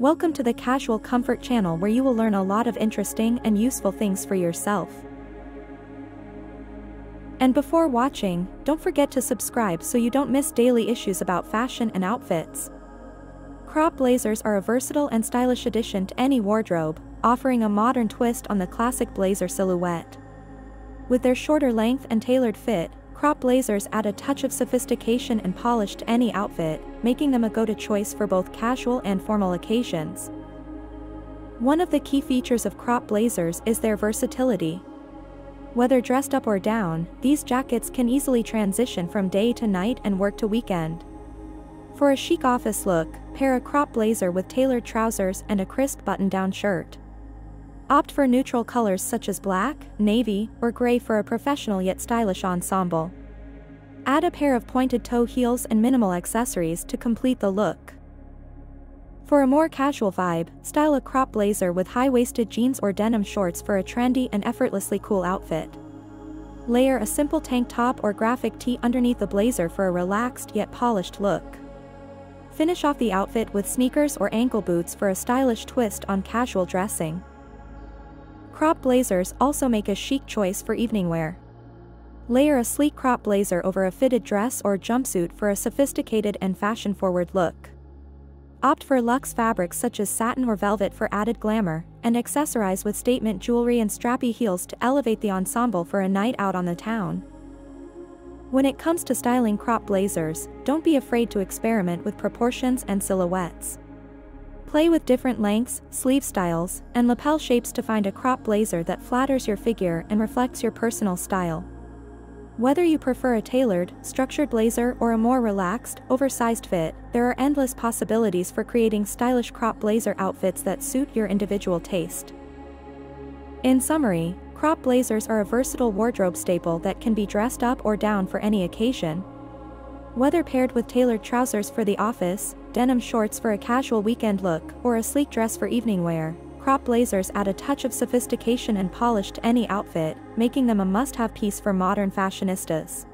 Welcome to the Casual Comfort channel where you will learn a lot of interesting and useful things for yourself. And before watching, don't forget to subscribe so you don't miss daily issues about fashion and outfits. Crop blazers are a versatile and stylish addition to any wardrobe, offering a modern twist on the classic blazer silhouette. With their shorter length and tailored fit, crop blazers add a touch of sophistication and polish to any outfit, making them a go-to choice for both casual and formal occasions. One of the key features of crop blazers is their versatility. Whether dressed up or down, these jackets can easily transition from day to night and work to weekend. For a chic office look, pair a crop blazer with tailored trousers and a crisp button-down shirt. Opt for neutral colors such as black, navy, or gray for a professional yet stylish ensemble. Add a pair of pointed toe heels and minimal accessories to complete the look. For a more casual vibe, style a crop blazer with high-waisted jeans or denim shorts for a trendy and effortlessly cool outfit. Layer a simple tank top or graphic tee underneath the blazer for a relaxed yet polished look. Finish off the outfit with sneakers or ankle boots for a stylish twist on casual dressing. Crop blazers also make a chic choice for evening wear. Layer a sleek crop blazer over a fitted dress or jumpsuit for a sophisticated and fashion-forward look. Opt for luxe fabrics such as satin or velvet for added glamour, and accessorize with statement jewelry and strappy heels to elevate the ensemble for a night out on the town. When it comes to styling crop blazers, don't be afraid to experiment with proportions and silhouettes. Play with different lengths, sleeve styles, and lapel shapes to find a crop blazer that flatters your figure and reflects your personal style. Whether you prefer a tailored, structured blazer or a more relaxed, oversized fit, there are endless possibilities for creating stylish crop blazer outfits that suit your individual taste. In summary, crop blazers are a versatile wardrobe staple that can be dressed up or down for any occasion. Whether paired with tailored trousers for the office, denim shorts for a casual weekend look, or a sleek dress for evening wear, crop blazers add a touch of sophistication and polish to any outfit, making them a must-have piece for modern fashionistas.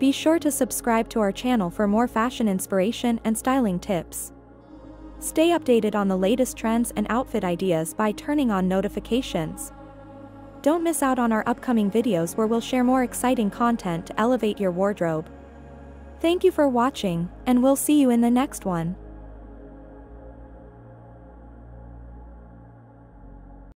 Be sure to subscribe to our channel for more fashion inspiration and styling tips. Stay updated on the latest trends and outfit ideas by turning on notifications. Don't miss out on our upcoming videos where we'll share more exciting content to elevate your wardrobe. Thank you for watching, and we'll see you in the next one.